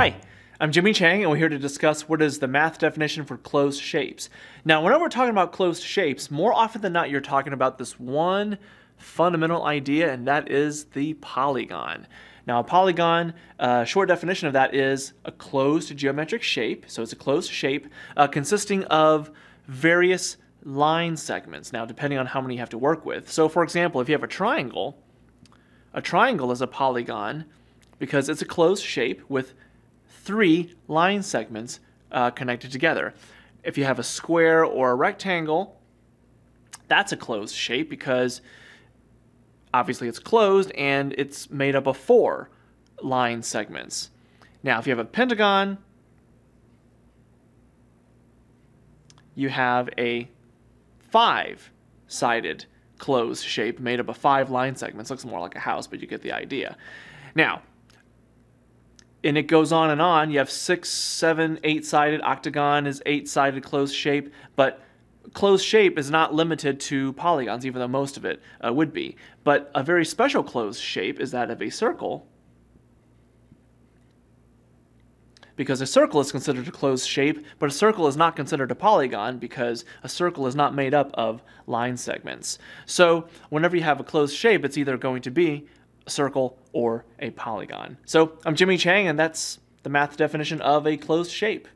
Hi, I'm Jimmy Chang, and we're here to discuss what is the math definition for closed shapes. Now, whenever we're talking about closed shapes, more often than not, you're talking about this one fundamental idea, and that is the polygon. Now, a polygon, uh, short definition of that is a closed geometric shape. So it's a closed shape uh, consisting of various line segments. Now, depending on how many you have to work with. So, for example, if you have a triangle, a triangle is a polygon because it's a closed shape with three line segments uh, connected together. If you have a square or a rectangle, that's a closed shape because obviously it's closed and it's made up of four line segments. Now, if you have a pentagon, you have a five sided closed shape made up of five line segments. Looks more like a house, but you get the idea. Now, and it goes on and on. You have six, seven, eight sided. Octagon is eight sided closed shape, but closed shape is not limited to polygons, even though most of it uh, would be. But a very special closed shape is that of a circle, because a circle is considered a closed shape, but a circle is not considered a polygon because a circle is not made up of line segments. So whenever you have a closed shape, it's either going to be circle or a polygon. So I'm Jimmy Chang, and that's the math definition of a closed shape.